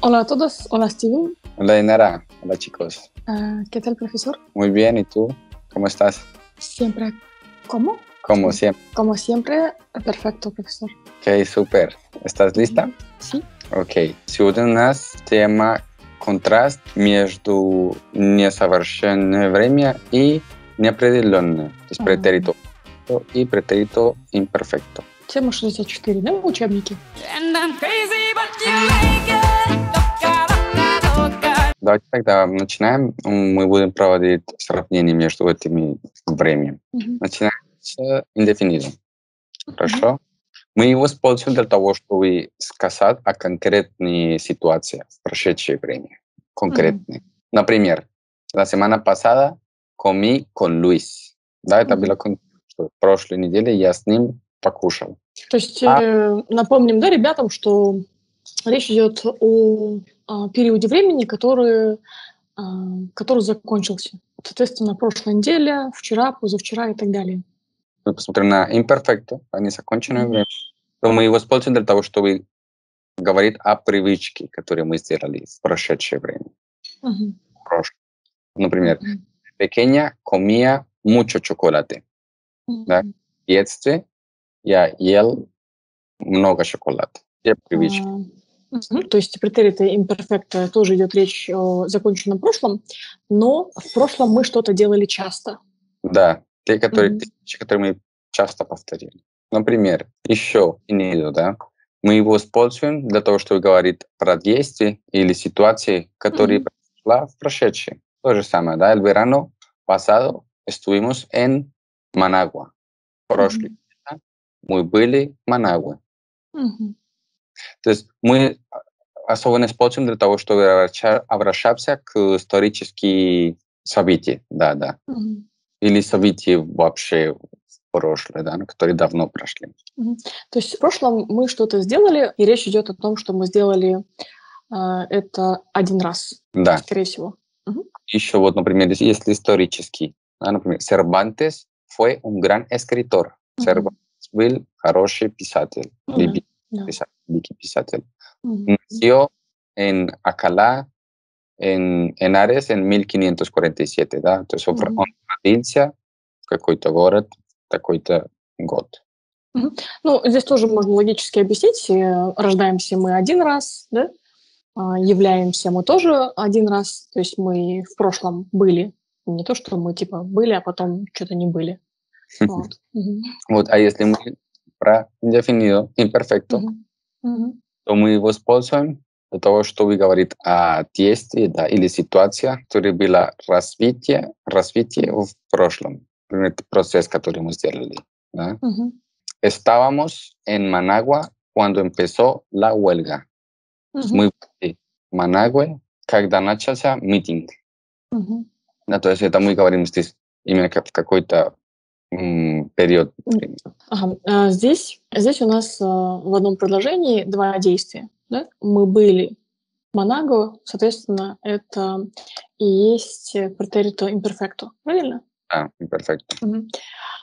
Hola a todos, hola Steven. Hola Inara, hola chicos. Ah, ¿Qué tal, profesor? Muy bien, ¿y tú? ¿Cómo estás? Siempre. ¿Cómo? Como siempre. Como siempre, perfecto, profesor. Ok, super. ¿Estás lista? Sí. Окей. Сегодня у нас тема контраст между несовершенное время и неопределенное. То есть Ага. претерито и претерито imperfecto. Тема 64, да, в учебнике? And I'm crazy, but you like Давайте тогда начинаем. Мы будем проводить сравнение между этими временем. Мгм. Начинаем с indefinido. Хорошо? Мы его используем для того, чтобы сказать о конкретной ситуации в прошедшее время. Конкретной. Например, la semana pasada comí con Luis. Да, это Мгм. было что прошлой неделе я с ним покушал. То есть А- э, напомним, да, ребятам, что речь идет о, а, периоде времени, который, а, который закончился. Соответственно, прошлой неделе, вчера, позавчера и так далее. Мы посмотрим на imperfecto, а незаконченное Мгм. время. То мы его используем для того, чтобы говорить о привычке, которые мы сделали в прошедшее время. Прошлом. Например, pequeña comía mucho chocolate. Да. Мгм. В детстве я ел много шоколада. Все привычки. А, То есть претерита имперфекта тоже идет речь о законченном прошлом, но в прошлом мы что-то делали часто. Да, те, которые, Мгм. те которые мы часто повторили. Например, еще иниdo, да, мы его используем для того, чтобы говорить про действия или ситуации, которые Мгм. произошла в прошедшем. То же самое, да, el verano pasado estuvimos en Managua. Прошлый лето мы были в Манагуе. Мгм. То есть мы а, особенно используем для того, чтобы обраща- обращаться к историческим событиям, да, да, Мгм. или события вообще в прошлое, да, которые давно прошли. То есть в прошлом мы что-то сделали, и речь идет о том, что мы сделали а, это один раз, Да. скорее всего. Еще вот, например, если- исторический, да, например, Cervantes fue un gran escritor. Cervantes был хороший писатель, Ну да, великий писатель. Мгм. Nació en Acalá, en Henares, en 1547, да, то есть он Мгм. он родился в какой-то город, такой-то год. Ну, здесь тоже можно логически объяснить. Э, Рождаемся мы один раз, да? А, Являемся мы тоже один раз. То есть мы в прошлом были. Не то, что мы типа были, а потом что-то не были. Вот. Вот, а если мы про indefinido, imperfecto, Мгм. Мгм. то мы его используем для того, чтобы говорить о действии да, или ситуации, которая была развитие, развитие в прошлом. Например, это процесс, который мы сделали. да. Мгм. Estábamos en Managua cuando empezó la huelga. Мгм. Мы были в Манагуе, когда начался митинг. Мгм. Да, то есть это мы говорим здесь именно как в какой-то м, период времени. Ага. А, Здесь, здесь у нас а, в одном предложении два действия. да? Мы были в Монаго, соответственно, это и есть претерито имперфекто. Правильно? Да, перфекто. Мгм.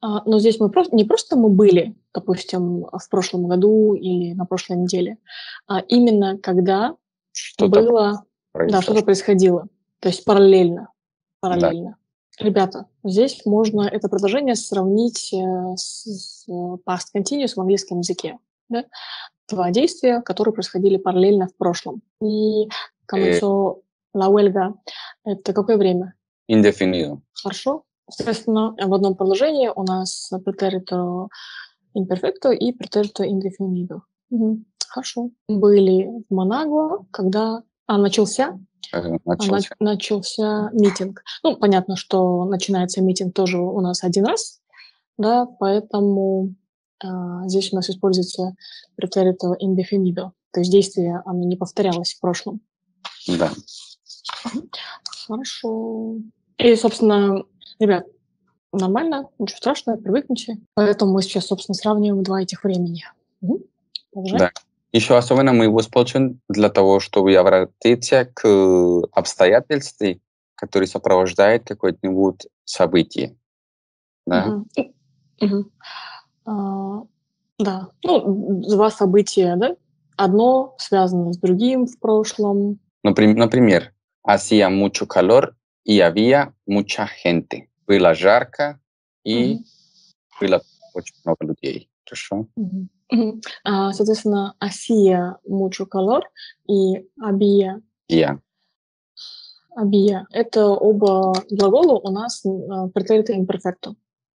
А, Но здесь мы просто не просто мы были, допустим, в прошлом году или на прошлой неделе, а именно когда Что-то было, да, произошло. что-то происходило. То есть параллельно. Параллельно. Ребята, здесь можно это предложение сравнить э, с, э, past continuous в английском языке. Да? Два действия, которые происходили параллельно в прошлом. И comenzó la huelga. Это какое время? Indefinido. Хорошо. Соответственно, в одном предложении у нас претерито imperfecto и претерито indefinido. Мгм. Хорошо. Были в Манагуа, когда а, начался, э, на- начался. начался митинг. Ну, понятно, что начинается митинг тоже у нас один раз, да, поэтому а, здесь у нас используется претерито indefinido, то есть действие, оно не повторялось в прошлом. Да. Хорошо. И, собственно, ребят, нормально, ничего страшного, привыкните. Поэтому мы сейчас, собственно, сравниваем два этих времени. Продолжай. Да. Еще особенно мы его используем для того, чтобы обратиться к обстоятельствам, которые сопровождают какое-нибудь событие. Да? А, да. Ну, два события, да, одно связано с другим в прошлом. Наприм- Например, hacía mucho calor y había mucha gente. Было жарко и Мгм. было очень много людей. Хорошо? А, Соответственно, hacía mucho calor и había Я. había. Это оба глагола у нас а, претерита имперфекто.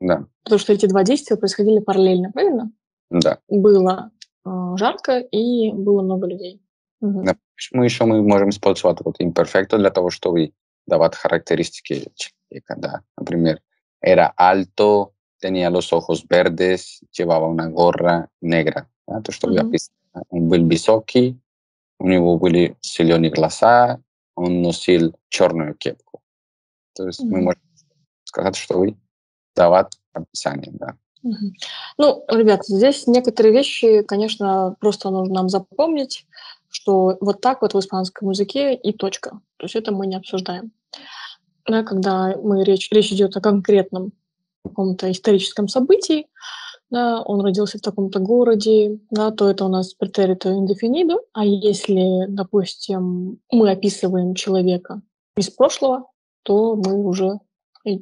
Да, Потому что эти два действия происходили параллельно, правильно? да. Было а, жарко и было много людей. Мгм. Да. Мы еще мы можем использовать вот imperfecto для того, чтобы давать характеристики человека. Да. Например, era alto, tenía los ojos verdes, llevaba una gorra negra. Да, то, что вы Мгм. описали. Он был высокий, у него были зеленые глаза, он носил черную кепку. То есть мы можем сказать, что вы давать описание, да. Ну, ребят, здесь некоторые вещи, конечно, просто нужно нам запомнить, что вот так вот в испанском языке и точка. То есть это мы не обсуждаем. Да, когда мы речь, речь идет о конкретном каком-то историческом событии, да, он родился в таком-то городе, да, то это у нас претерито индефинидо. А если, допустим, мы описываем человека из прошлого, то мы уже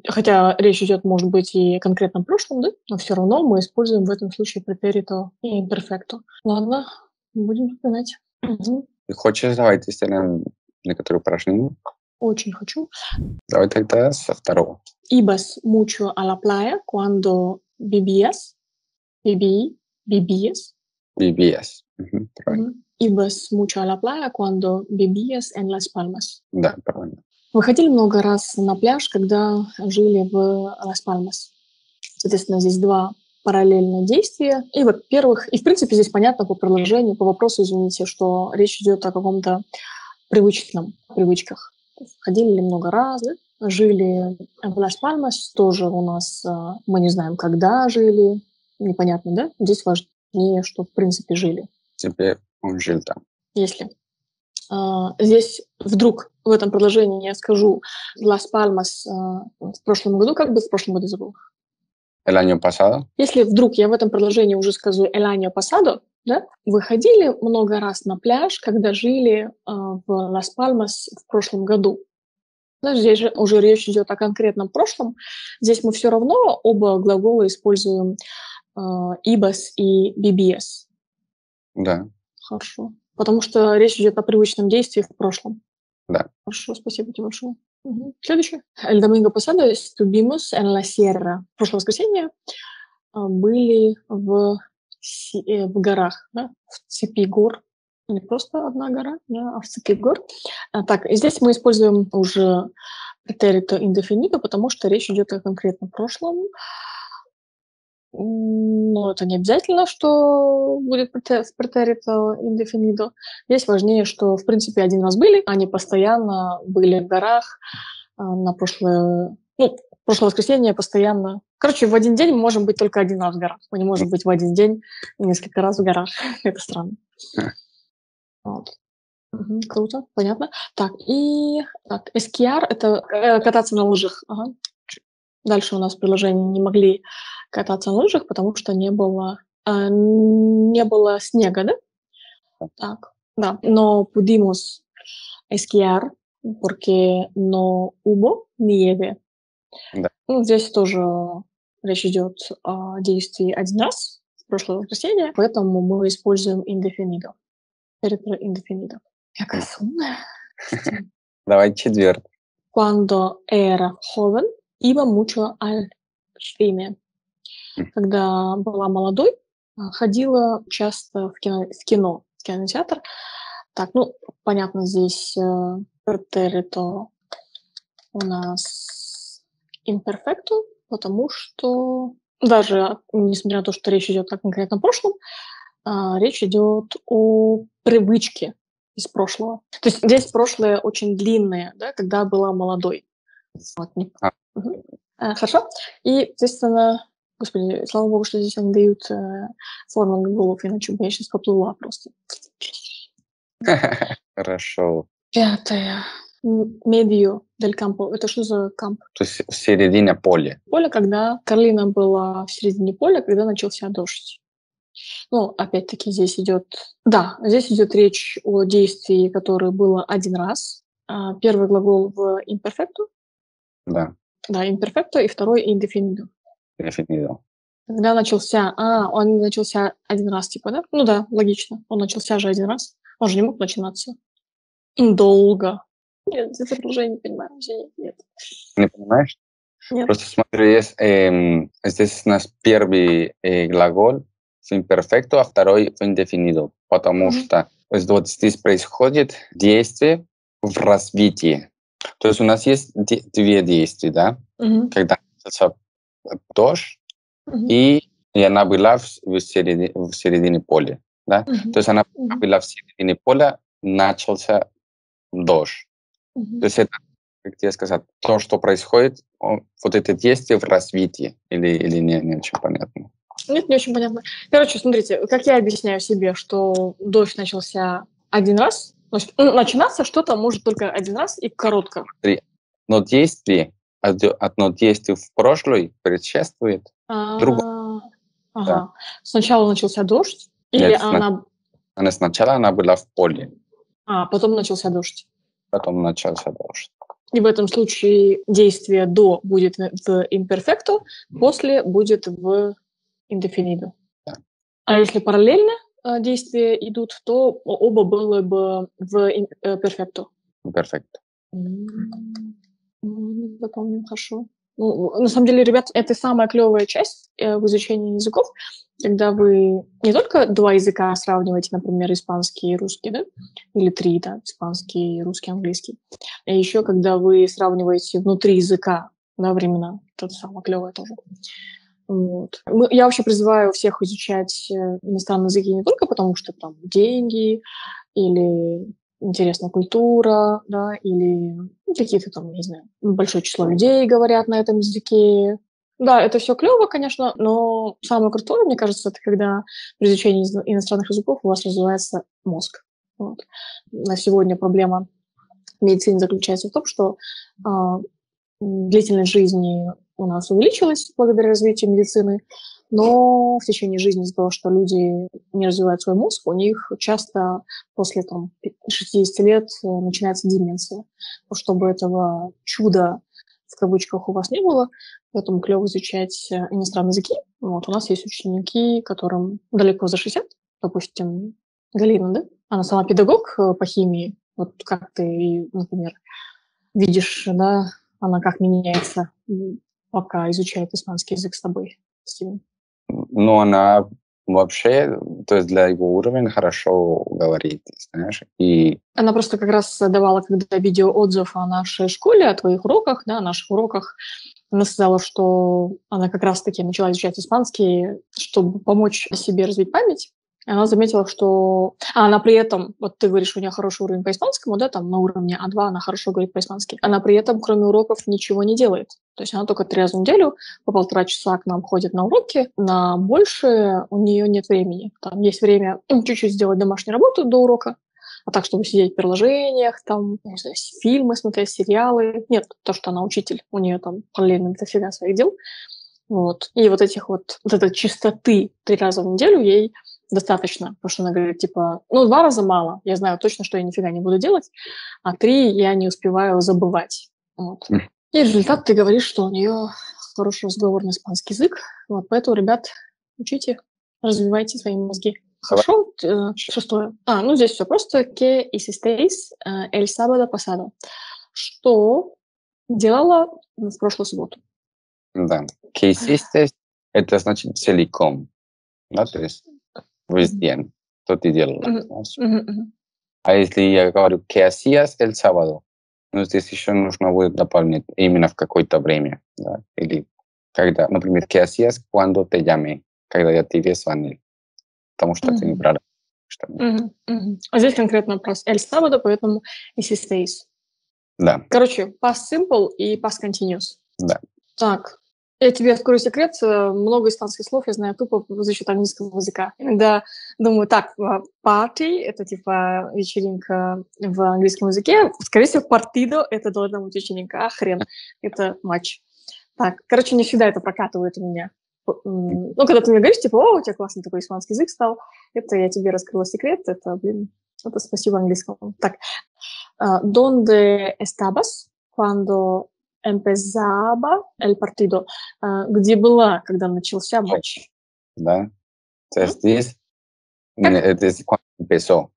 Хотя речь идет, может быть, и о конкретном прошлом, да? но все равно мы используем в этом случае претерито и имперфекто. Ладно, будем запоминать. Мгм. Ты хочешь, давайте сделаем некоторые упражнения? Очень хочу. Давай тогда со второго. Ibas mucho a la playa cuando vivías. Viví, vivías. Мгм, правильно. Мгм. Ibas mucho a la playa cuando vivías en Las Palmas. Да, правильно. Выходили много раз на пляж, когда жили в Лас-Пальмас. Соответственно, здесь два параллельно действия. И, во-первых, и, в принципе, здесь понятно по предложению, по вопросу, извините, что речь идет о каком-то привычном, привычках. Ходили ли много раз, да? жили в Лас-Пальмас, тоже у нас, а, мы не знаем, когда жили, непонятно, да? Здесь важнее, что, в принципе, жили. Теперь он жил там. Если а, здесь вдруг в этом предложении я скажу Лас Пальмас а, в прошлом году, как бы в прошлом году забыл. El año pasado, Если вдруг я в этом предложении уже скажу El año pasado, да, выходили много раз на пляж, когда жили а, в Лас Пальмас в прошлом году. Да, здесь же уже речь идет о конкретном прошлом. Здесь мы все равно оба глагола используем ibas и bbs. да. Хорошо. Потому что речь идет о привычном действии в прошлом. Да. Хорошо, спасибо тебе большое. Мгм. Следующее. El domingo pasado estuvimos en la sierra. В прошлое воскресенье а, были в, э, в горах, да, в цепи гор. Не просто одна гора, да, а в цепи гор. А, так, здесь мы используем уже претерито индефинито, потому что речь идет о конкретном прошлом. Но это не обязательно, что будет претерито индефинито. Здесь важнее, что, в принципе, один раз были, они постоянно были в горах а, на прошлое... Ну, прошлое воскресенье постоянно... Короче, в один день мы можем быть только один раз в горах. Мы не можем быть в один день несколько раз в горах. Это странно. Вот. Круто, понятно. Так, и... Так, эскиар — это э, кататься на лыжах. Ага. Дальше у нас в приложении не могли кататься на лыжах, потому что не было, э, не было снега, да? Так, да. Но pudimos esquiar porque no hubo nieve. Да. Ну, здесь тоже речь идет о действии один раз, в прошлое воскресенье, поэтому мы используем indefinido. Перетро indefinido. Какая умная. Давай четвертый. Cuando era joven, iba mucho al cine. Когда была молодой, а, ходила часто в кино, в кино, в кинотеатр. Так, ну, понятно, здесь э, претерито у нас имперфекту, потому что даже несмотря на то, что речь идет о конкретном прошлом, а, речь идет о привычке из прошлого. То есть здесь прошлое очень длинное, да, когда была молодой. Вот, А. А, Хорошо. И, естественно, господи, слава богу, что здесь они дают э, форму глаголов, иначе бы я сейчас поплыла просто. Хорошо. Пятое. М- Medio del campo. Это что за камп? То есть середина поля. Поле, когда Карлина была в середине поля, когда начался дождь. Ну, опять-таки, здесь идет... Да, здесь идет речь о действии, которое было один раз. А, Первый глагол в imperfecto, Да, да, imperfecto, и второй indefinido. definido. Когда начался... А, он начался один раз, типа, да? Ну да, логично. Он начался же один раз. Он же не мог начинаться. Долго. Нет, это предложение не понимаю. Извини, нет. ¿Me понимаешь? Нет. Просто смотри, es, em, здесь у нас первый э, глагол в imperfecto, а второй в indefinido, потому Мгм. что то есть вот здесь происходит действие в развитии. То есть у нас есть де- две действия, да? Мгм, Когда начался э, дождь, мгм, и, и она была в, середине, в середине поля. мгм, То есть она мгм, была в середине поля, начался дождь. мгм. То есть это, как тебе сказать, то, что происходит, вот это действие в развитии, или, или не, не очень понятно. Нет, не очень понятно. Короче, смотрите, как я объясняю себе, что дождь начался один раз, ну, начинаться что-то может только один раз и коротко. Но действие, одно действие в прошлой предшествует, А, Ага. Сначала начался дождь, или Нет, она... она сначала она была в поле, А, потом начался дождь. потом начался дождь. И в этом случае действие до будет в imperfecto, после будет в indefinido. Да. А если параллельно э, действия идут, то оба было бы в э, perfecto. Перфект. Ну, Запомним, хорошо. Ну, на самом деле, ребят, это самая клевая часть э, в изучении языков, когда вы не только два языка сравниваете, например, испанский и русский, да, или три, да, испанский, русский, английский, а еще когда вы сравниваете внутри языка, да, времена, это самое клевое тоже. Вот. Мы- Я вообще призываю всех изучать э, иностранные языки не только потому, что там деньги или интересная культура, да, или ну, какие-то там, не знаю, большое число людей говорят на этом языке. Да, это все клево, конечно, но самое крутое, мне кажется, это когда при изучении из- иностранных языков у вас развивается мозг. Вот. На сегодня проблема медицины заключается в том, что м, длительность жизни у нас увеличилась благодаря развитию медицины, но в течение жизни из-за того, что люди не развивают свой мозг, у них часто после там, пи- 60 лет э, начинается деменция. Но чтобы этого чуда в кавычках у вас не было, поэтому клево изучать э, иностранные языки. Вот, у нас есть ученики, которым далеко за 60, допустим, Галина, да? Она сама педагог э, по химии. Вот как ты, например, видишь, да, она как меняется, пока изучает испанский язык с тобой, Стивен. Но она вообще, то есть для его уровня хорошо говорит, знаешь, и Она просто как раз давала, когда видеоотзыв о нашей школе, о твоих уроках, да, о наших уроках. Она сказала, что она как раз-таки начала изучать испанский, чтобы помочь себе развить память. Она заметила, что... А она при этом, вот ты говоришь, у нее хороший уровень по испанскому, да, там на уровне А2 она хорошо говорит по-испански. Она при этом, кроме уроков, ничего не делает. То есть она только три раза в неделю по полтора часа к нам ходит на уроки. На больше у нее нет времени. Там есть время ну, чуть-чуть сделать домашнюю работу до урока, а так, чтобы сидеть в приложениях, там, не знаю, фильмы смотреть, сериалы. Нет, то, что она учитель, у нее там параллельно дофига своих дел. Вот. И вот этих вот, вот этой чистоты три раза в неделю ей достаточно, потому что она говорит, типа, ну, два раза мало, я знаю точно, что я нифига не буду делать, а три я не успеваю забывать. Вот. И результат, ты говоришь, что у нее хороший разговорный испанский язык, вот, поэтому, ребят, учите, развивайте свои мозги. Хорошо, э, шестое. А, ну здесь все просто. Que hicisteis el sábado pasado? Что делала в прошлую субботу? да. Que hiciste, это значит целиком, да, то есть ты. Мгм, мгм. А если я говорю, que hacías el sábado, ну, здесь еще нужно будет дополнить именно в какое-то время, да, или когда, например, que hacías cuando te llamé, когда я тебе звонил, потому что ты Мгм. неправильно. Что... Мгм, мгм. А здесь конкретно про el sábado, поэтому hicisteis. Да, Короче, past simple и past continuous. Да. Так, я тебе открою секрет. э, Много испанских слов я знаю тупо за счет английского языка. Иногда думаю, так, а, party — это типа вечеринка в английском языке. Скорее всего, partido — это должна быть вечеринка. А хрен, это матч. Так, короче, не всегда это прокатывает у меня. ну, когда ты мне говоришь, типа, о, у тебя классный такой испанский язык стал, это я тебе раскрыла секрет, это, блин, это спасибо английскому. Так, а, ¿dónde estabas cuando empezaba el partido? А, Где была, когда начался матч? Да? То есть здесь это empezó.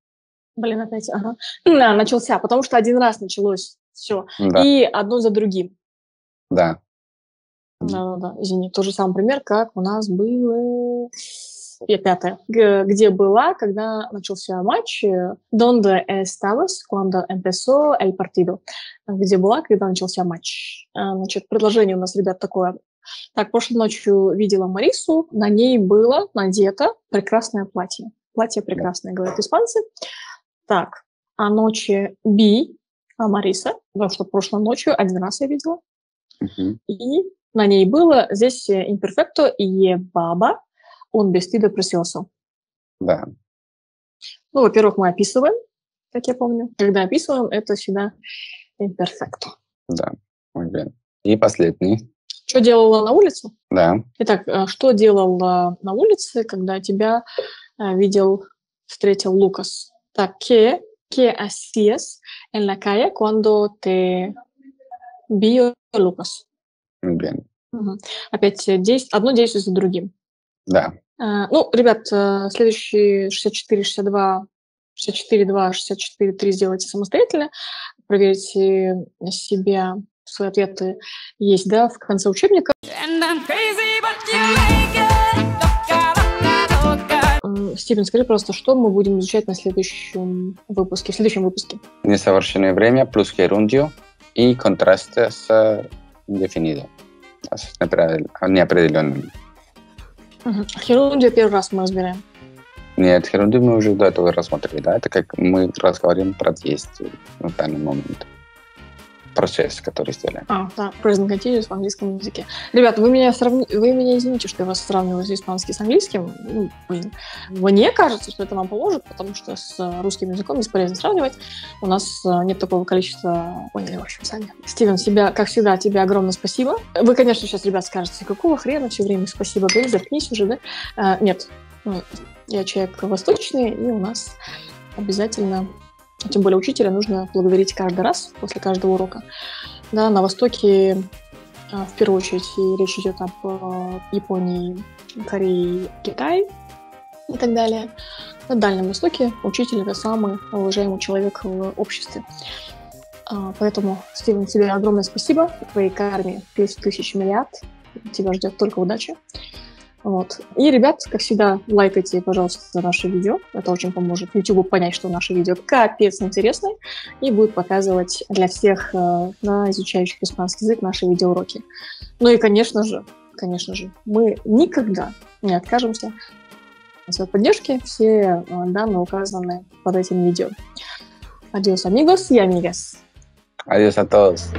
Блин, опять, ага. Да, начался, потому что один раз началось все. Да, И одно за другим. да. Мгм. Да-да-да, извини, тот же самый пример, как у нас было... И пятое. Г- Где была, когда начался матч? э, Donde estabas cuando empezó el partido? Где была, когда начался матч? А, Значит, предложение у нас, ребят, такое. Так, прошлой ночью видела Марису, на ней было надето прекрасное платье. Платье прекрасное, говорят испанцы. Так, а ночи Би, а Мариса, потому что прошлой ночью один раз я видела. Мгм. И на ней было здесь э, imperfecto llevaba un vestido precioso. Да. Ну, во-первых, мы описываем, как я помню. Когда описываем, это всегда imperfecto. Да, bien. И последний. Что делала на улице? Да. Итак, э, что делала на улице, когда тебя э, видел, встретил Лукас? Так, ¿qué, qué hacías en la calle cuando te vio Лукас? bien. Мгм. Опять э, действ- одно действие за другим. Да. А, Ну, ребят, э, следующие 64, 62, 64, 2, 64, 3 сделайте самостоятельно. Проверьте себя, свои ответы есть, да, в конце учебника. Стивен, скажи просто, что мы будем изучать на следующем выпуске, в следующем выпуске? Несовершенное время плюс герундио и контрасты с э, indefinido. С неопределен- Хирундию первый раз мы разбираем. Нет, герундию мы уже до этого рассмотрели, да? Это как мы разговариваем про действие в данный момент. Процесс, который сделаем. А, да, present continuous в английском языке. Ребята, вы меня, сравни... вы меня извините, что я вас сравниваю с испанским с английским. Ну, блин. Мне кажется, что это вам поможет, потому что с э, русским языком бесполезно сравнивать. У нас э, нет такого количества... Поняли, в общем, сами. Стивен, себя, как всегда, тебе огромное спасибо. Вы, конечно, сейчас, ребят, скажете, какого хрена все время спасибо говорить, заткнись уже, да? А, нет, Ну, я человек восточный, и у нас обязательно тем более учителя нужно благодарить каждый раз после каждого урока. Да, на Востоке а, в первую очередь речь идет об э, Японии, Корее, Китае и так далее. На Дальнем Востоке учитель это самый уважаемый человек в обществе. А, Поэтому, Стивен, тебе огромное спасибо. Твоей карме 10 тысяч миллиард. Тебя ждет только удачи. Вот. И, ребят, как всегда, лайкайте, пожалуйста, наше видео. Это очень поможет YouTube понять, что наше видео капец интересное и будет показывать для всех э, на изучающих испанский язык наши видеоуроки. Ну и, конечно же, конечно же, мы никогда не откажемся от своей поддержки. Все э, данные указаны под этим видео. Adiós, amigos y amigas. Adiós a todos.